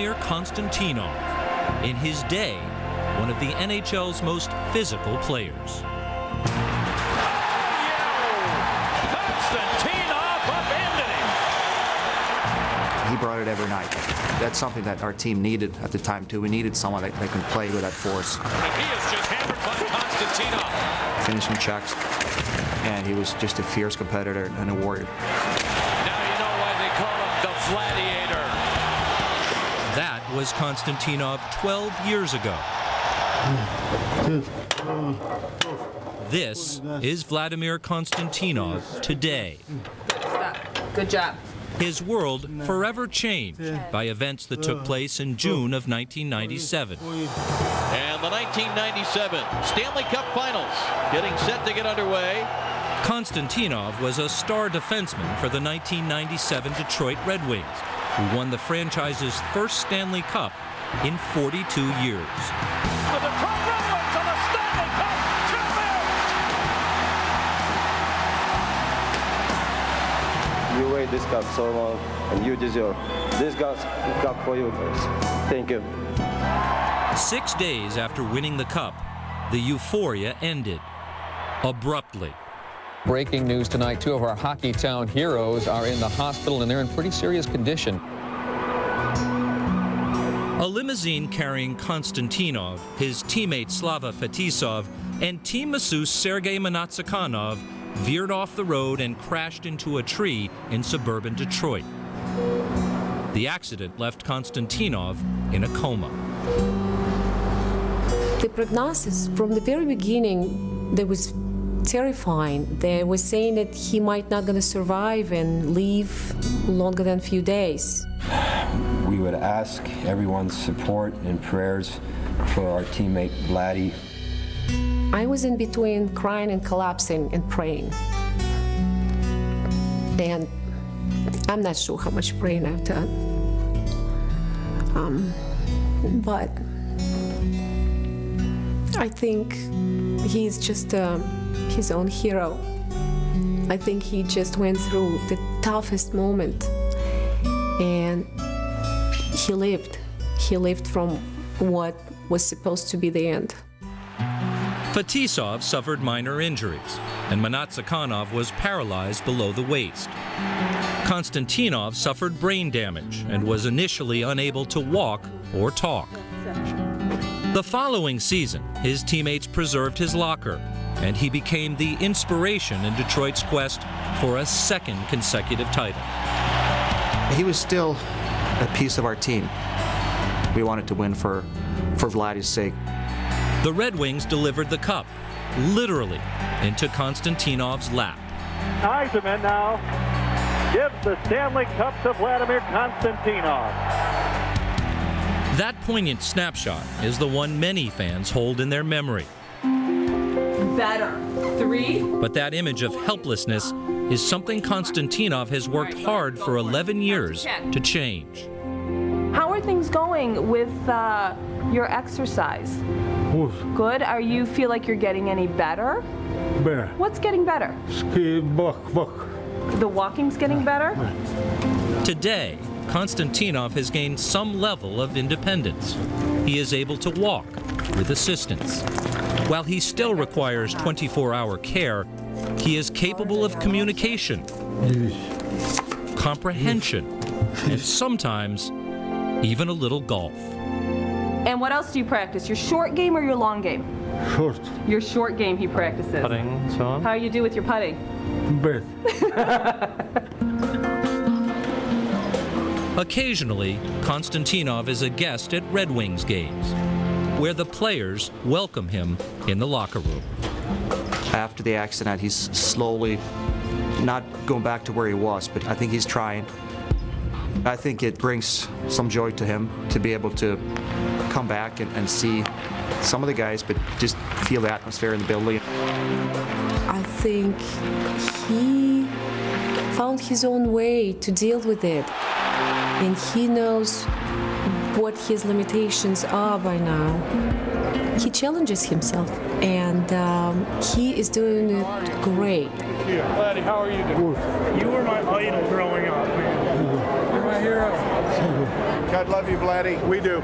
Vladimir Konstantinov, in his day, one of the NHL's most physical players. He brought it every night. That's something that our team needed at the time, too. We needed someone that, that can play with that force. He is just hammered by Konstantinov. Finishing checks, and he was just a fierce competitor and a warrior. Now you know why they call him the Vladiator. That was Konstantinov 12 years ago. This is Vladimir Konstantinov today. Good job. His world forever changed by events that took place in June of 1997. And the 1997 Stanley Cup Finals getting set to get underway. Konstantinov was a star defenseman for the 1997 Detroit Red Wings, who won the franchise's first Stanley Cup in 42 years. The Detroit Red Wings on the Stanley Cup champions. You wait this cup so long, and you deserve this cup cup for you guys. Thank you. Six days after winning the Cup, the euphoria ended abruptly. Breaking news tonight, two of our Hockey Town heroes are in the hospital and they're in pretty serious condition. A limousine carrying Konstantinov, his teammate Slava Fetisov, and team masseuse Sergei Mnatsakanov veered off the road and crashed into a tree in suburban Detroit. The accident left Konstantinov in a coma. The prognosis from the very beginning, there was terrifying. They were saying that he might not going to survive and live longer than a few days. We would ask everyone's support and prayers for our teammate Vladdy. I was in between crying and collapsing and praying. And I'm not sure how much praying I've done. Um, but I think he's just uh, his own hero. I think he just went through the toughest moment and he lived. He lived from what was supposed to be the end. Fetisov suffered minor injuries, and Mnatsakanov was paralyzed below the waist. Konstantinov suffered brain damage and was initially unable to walk or talk. The following season, his teammates preserved his locker, and he became the inspiration in Detroit's quest for a second consecutive title. He was still a piece of our team. We wanted to win for, for Vladdy's sake. The Red Wings delivered the cup, literally, into Konstantinov's lap. Yzerman now gives the Stanley Cup to Vladimir Konstantinov. That poignant snapshot is the one many fans hold in their memory. Better. Three. But that image of helplessness is something Konstantinov has worked hard for 11 years to change. How are things going with uh, your exercise? Good. Are you feel like you're getting any better? Better. What's getting better? Ski, walk, walk. The walking's getting better? Today, Konstantinov has gained some level of independence. He is able to walk with assistance. While he still requires 24 hour care, he is capable of communication, comprehension, and sometimes even a little golf. And what else do you practice? Your short game or your long game? Short. Your short game he practices. Putting, so on. How do you do with your putting? Bad. Occasionally, Konstantinov is a guest at Red Wings games, where the players welcome him in the locker room. After the accident, he's slowly not going back to where he was, but I think he's trying. I think it brings some joy to him to be able to come back and, and see some of the guys, but just feel the atmosphere in the building. I think he found his own way to deal with it. And he knows what his limitations are by now. He challenges himself, and um, he is doing it great. Yeah, Vladdy, how are you doing? You were my idol growing up, man. You're my hero. God love you, Vladdy. We do.